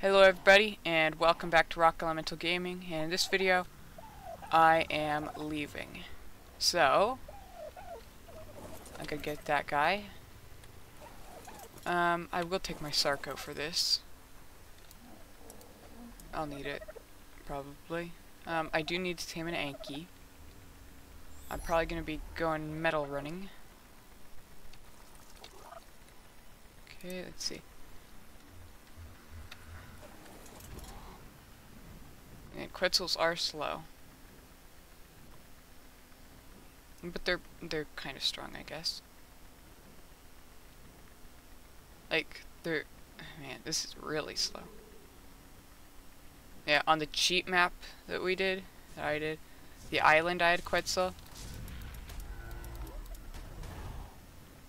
Hello everybody and welcome back to Rock Elemental Gaming and in this video I am leaving. So I could get that guy. Um, I will take my Sarko for this. I'll need it probably. Um, I do need to tame an Anki. I'm probably gonna be going metal running. Okay, let's see. And Quetzals are slow. But they're they're kind of strong, I guess. Like they're man, this is really slow. Yeah, on the cheat map that we did, that I did, the island I had Quetzal.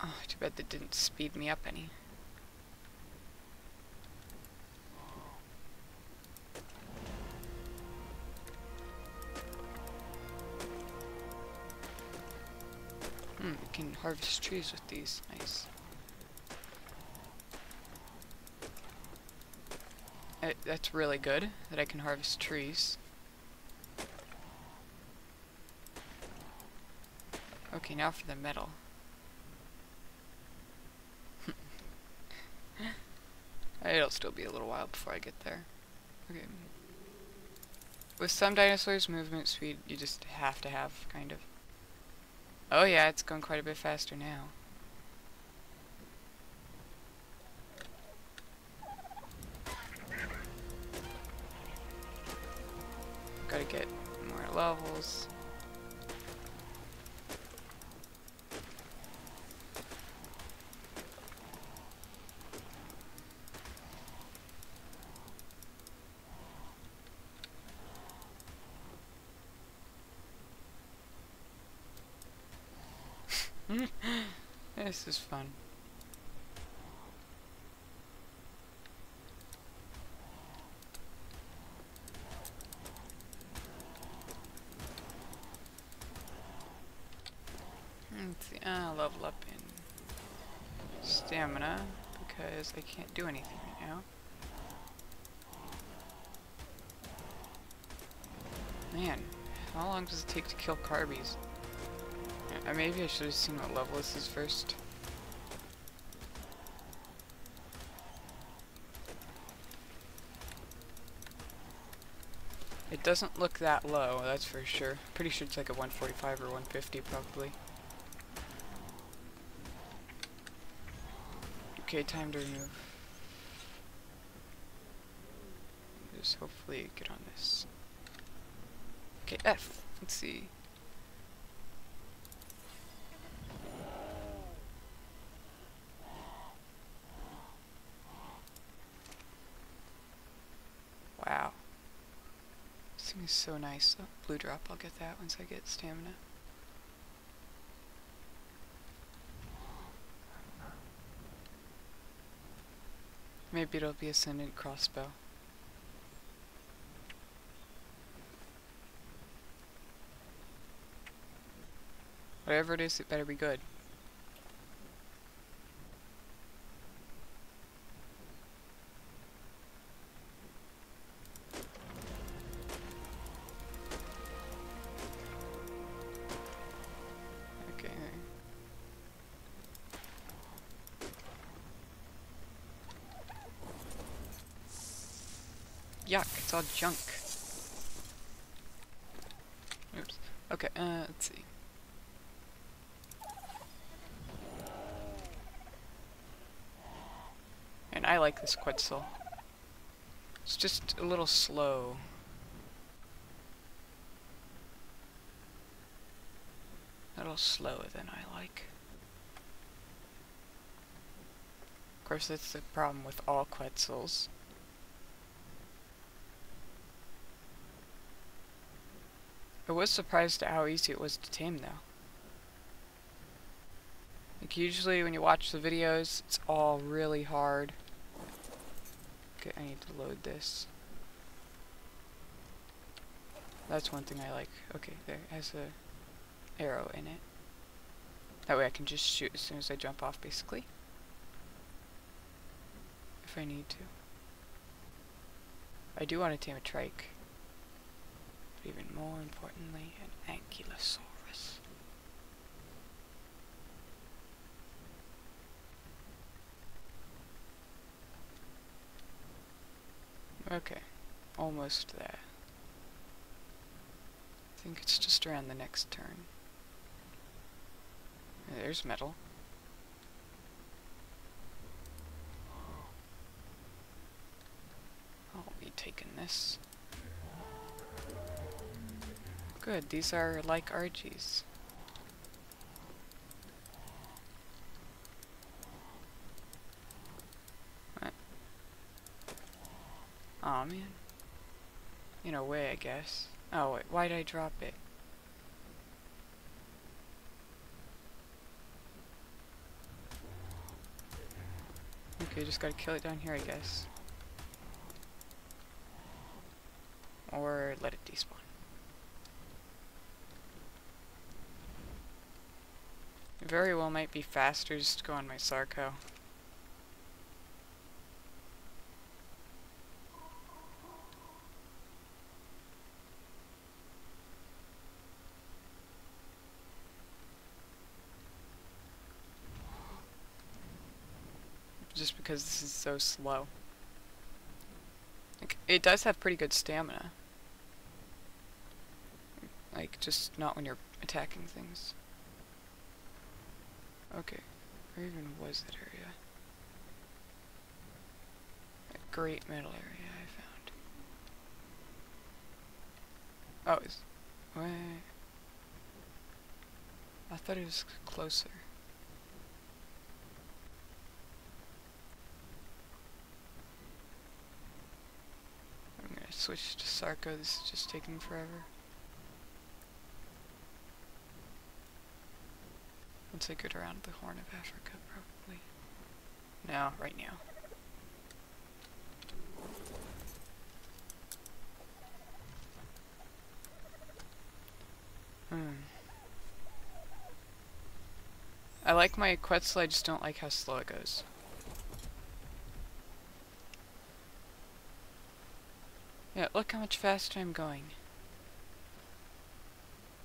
Oh, too bad that didn't speed me up any. Harvest trees with these. Nice. That's really good that I can harvest trees. Okay, now for the metal. It'll still be a little while before I get there. Okay. With some dinosaurs, movement speed you just have to have, kind of. Oh yeah, it's going quite a bit faster now. Gotta get more levels. This is fun. Let's see, uh, level up in stamina because I can't do anything right now. Man, how long does it take to kill Carbies? Yeah, maybe I should have seen what level this is first. It doesn't look that low, that's for sure. Pretty sure it's like a 145 or 150 probably. Okay, time to remove. Just hopefully get on this. Okay, F. Let's see. This thing is so nice. Oh, blue drop, I'll get that once I get stamina. Maybe it'll be Ascendant Crossbow. Whatever it is, it better be good. It's all junk. Oops. Okay, uh, let's see. And I like this Quetzal. It's just a little slow. A little slower than I like. Of course, that's the problem with all Quetzals. I was surprised at how easy it was to tame, though. Like, usually when you watch the videos, it's all really hard. Okay, I need to load this. That's one thing I like. Okay, there, it has a arrow in it. That way I can just shoot as soon as I jump off, basically. If I need to. I do want to tame a trike. Even more importantly, an ankylosaurus. Okay, almost there. I think it's just around the next turn. There's metal. Oh, I'll be taking this. Good, these are like. What? Aw, man. In a way, I guess. Oh, wait, why'd I drop it? Okay, just gotta kill it down here, I guess. Or let it despawn. It very well might be faster just to go on my Sarco. Just because this is so slow. Like, it does have pretty good stamina. Like, just not when you're attacking things. Okay, where even was that area? That great metal area I found. Oh, it's... Wait... I thought it was closer. I'm gonna switch to Sarco, this is just taking forever. Get around the Horn of Africa, probably. No, right now. Hmm. I like my Quetzal, I just don't like how slow it goes. Yeah, look how much faster I'm going.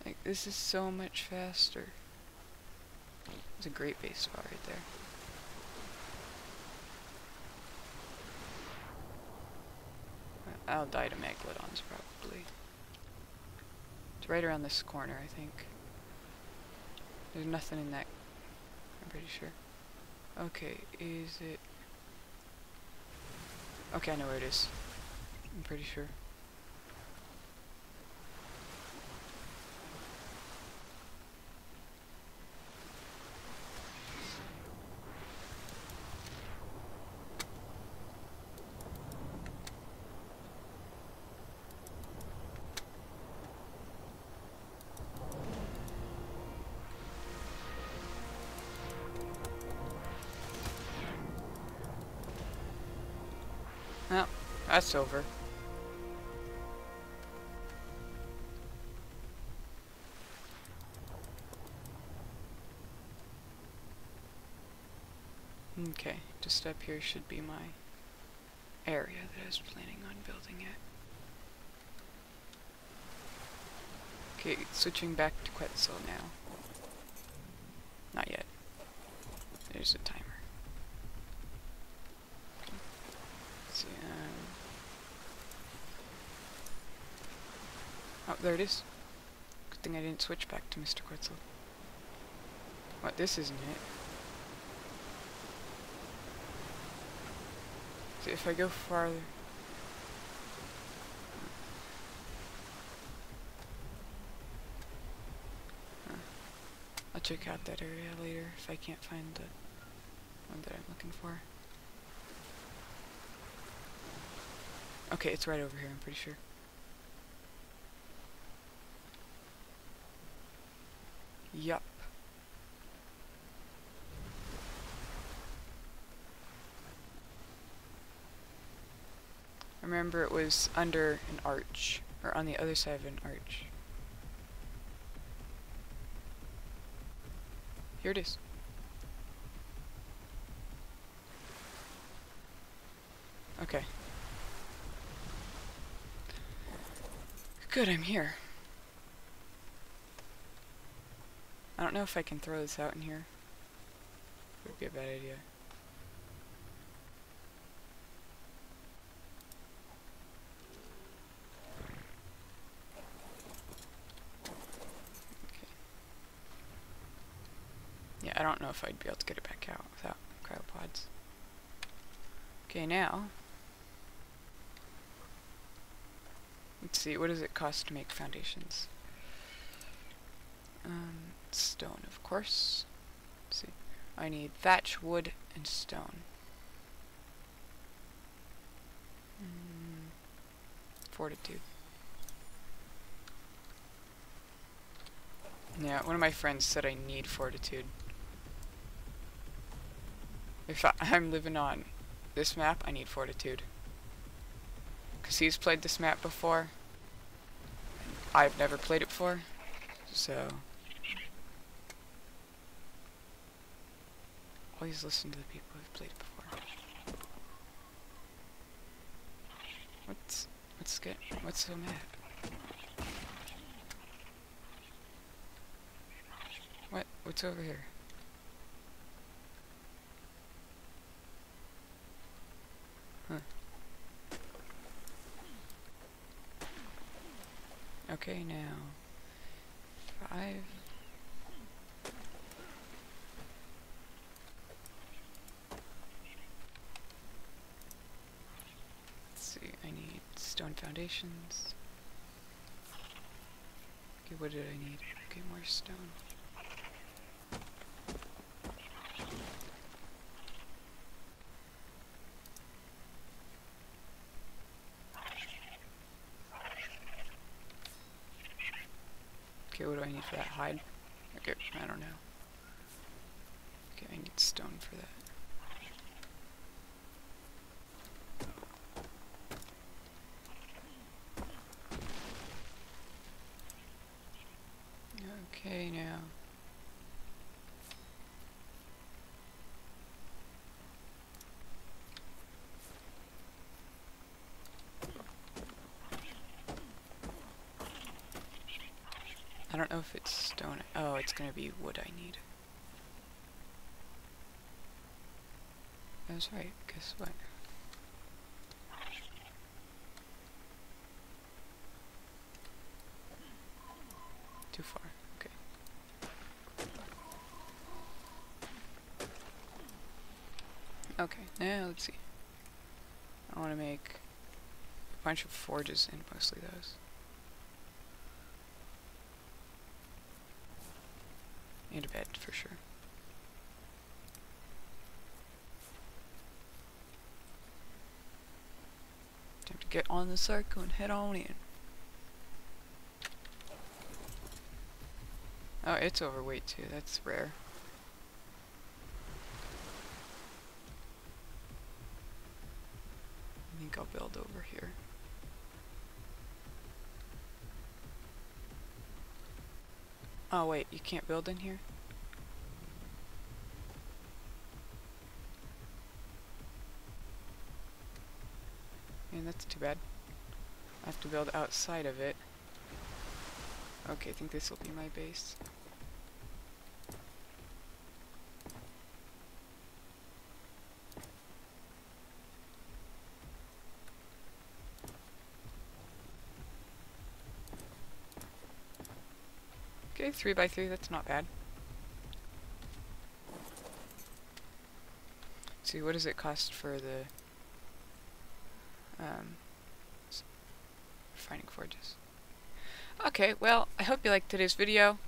Like, this is so much faster. It's a great base spot right there. I'll die to Megalodons, probably. It's right around this corner, I think. There's nothing in that, I'm pretty sure. Okay, is it... Okay, I know where it is. I'm pretty sure. That's over. Okay, just up here should be my area that I was planning on building it. Okay, switching back to Quetzal now. Not yet. There's a timer. see, um, Oh, there it is. Good thing I didn't switch back to Mr. Quetzal. What, this isn't it? So if I go farther... Huh. I'll check out that area later if I can't find the one that I'm looking for. Okay, it's right over here, I'm pretty sure. Yup. Remember it was under an arch, or on the other side of an arch. Here it is. Okay. Good, I'm here. I don't know if I can throw this out in here. Would be a bad idea. Okay. Yeah, I don't know if I'd be able to get it back out without cryopods. Okay, now Let's see, what does it cost to make foundations? Um, stone, of course. Let's see. I need thatch, wood, and stone. Mm, fortitude. Yeah, one of my friends said I need fortitude. If I, I'm living on this map, I need fortitude. Because he's played this map before. I've never played it before. So... Always listen to the people who've played it before. What's... What's good? What's so mad? What? What's over here? Huh. Okay, now. Five. Let's see, I need foundations. Okay, what did I need? Okay, more stone. Okay, what do I need for that? Hide? Okay, I don't know. Okay, I need stone for that. Okay, now. I don't know if it's stone. Oh, it's gonna be wood I need. Was right. Guess what? Too far. Okay. Okay, now let's see. I want to make a bunch of forges and mostly those. And a bed, for sure. Time to get on the Sarco and head on in. Oh, it's overweight too. That's rare. I think I'll build over here. Oh wait, you can't build in here? And that's too bad. I have to build outside of it. Okay, I think this will be my base. Okay, three by three, that's not bad. Let's see, what does it cost for the um, refining forges? Okay, well, I hope you liked today's video.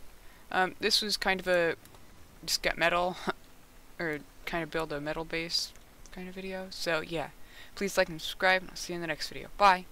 Um, this was kind of a just get metal, or kind of build a metal base kind of video. So yeah, please like and subscribe, and I'll see you in the next video. Bye!